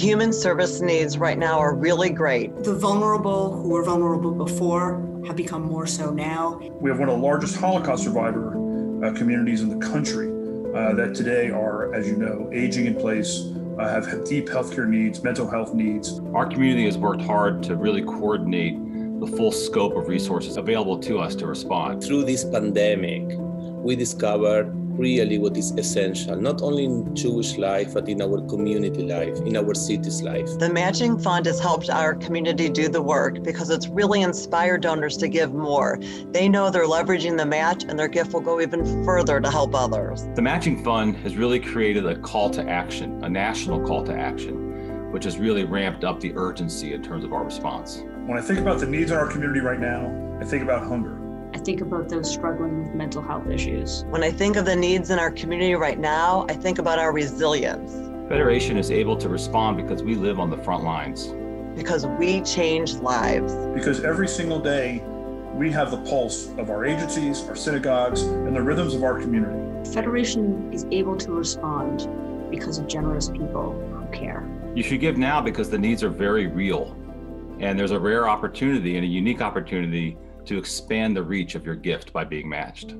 human service needs right now are really great. The vulnerable who were vulnerable before have become more so now. We have one of the largest Holocaust survivor uh, communities in the country uh, that today are, as you know, aging in place, uh, have deep healthcare needs, mental health needs. Our community has worked hard to really coordinate the full scope of resources available to us to respond. Through this pandemic, we discovered really what is essential, not only in Jewish life, but in our community life, in our city's life. The Matching Fund has helped our community do the work because it's really inspired donors to give more. They know they're leveraging the match and their gift will go even further to help others. The Matching Fund has really created a call to action, a national call to action, which has really ramped up the urgency in terms of our response. When I think about the needs in our community right now, I think about hunger. I think about those struggling with mental health issues. When I think of the needs in our community right now, I think about our resilience. Federation is able to respond because we live on the front lines. Because we change lives. Because every single day, we have the pulse of our agencies, our synagogues, and the rhythms of our community. Federation is able to respond because of generous people who care. You should give now because the needs are very real. And there's a rare opportunity and a unique opportunity to expand the reach of your gift by being matched.